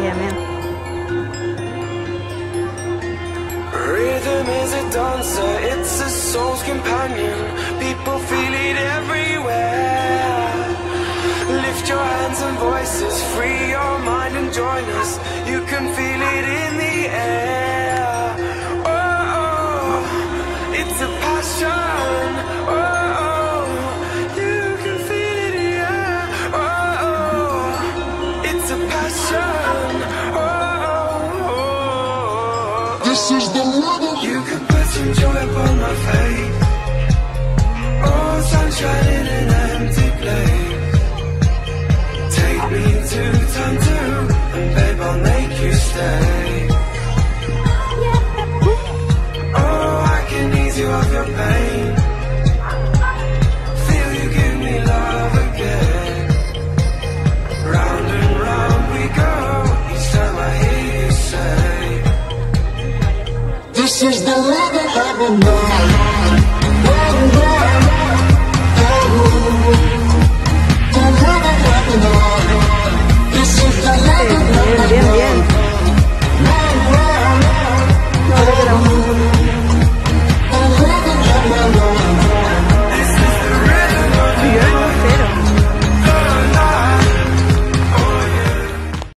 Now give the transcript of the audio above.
med. Rhythm is a dancer, it's a soul's companion. People feel it everywhere. Lift your hands and voices, free your mind and join us. You can feel it in the This is the level You can put some joy upon my face. Oh, sunshine in an empty place. Take me to time to This is the love that I remember.